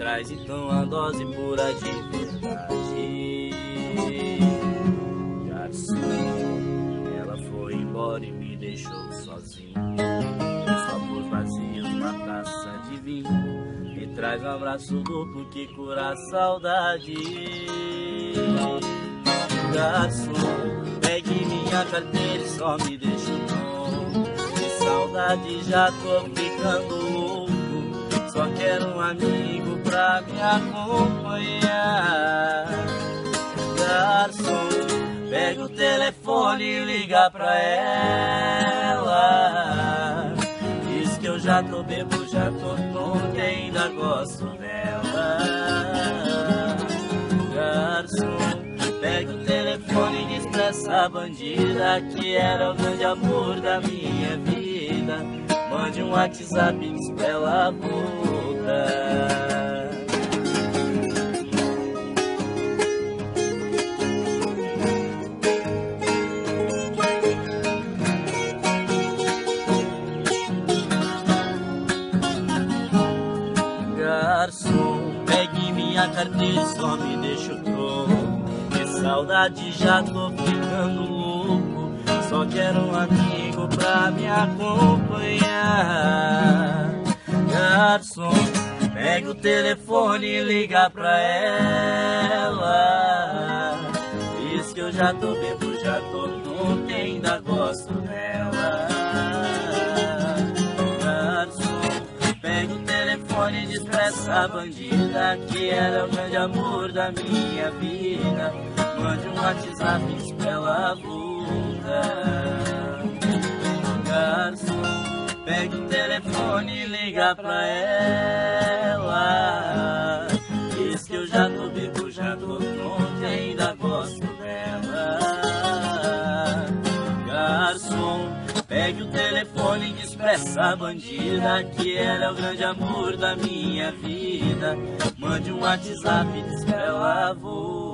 traz então a dose pura de verdade. Garçom, ela foi embora e me deixou sozinho. Traz um abraço duplo que cura a saudade. Garçom, pegue minha carteira e só me deixa tom. De saudade já tô ficando louco. Só quero um amigo pra me acompanhar. Garçom, pega o telefone e liga pra ela. Já tô bebo, já tô tonto e ainda gosto dela. Garçom, pega o telefone e diz pra essa bandida que era o grande amor da minha vida. Mande um WhatsApp e diz pra ela voltar. Garçom, pegue minha carteira e só me deixa o troco. Que saudade, já tô ficando louco. Só quero um amigo pra me acompanhar. Garçom, pega o telefone e liga pra ela. Diz que eu já tô bebo, já tô tonto ainda gosto dela. Diz pra essa bandida que ela é o grande amor da minha vida. Mande um WhatsApp pra ela voltar. Garçom, pega o telefone e liga pra ela. Pegue o telefone diz pra essa bandida que ela é o grande amor da minha vida. Mande um WhatsApp diz pra ela voltar.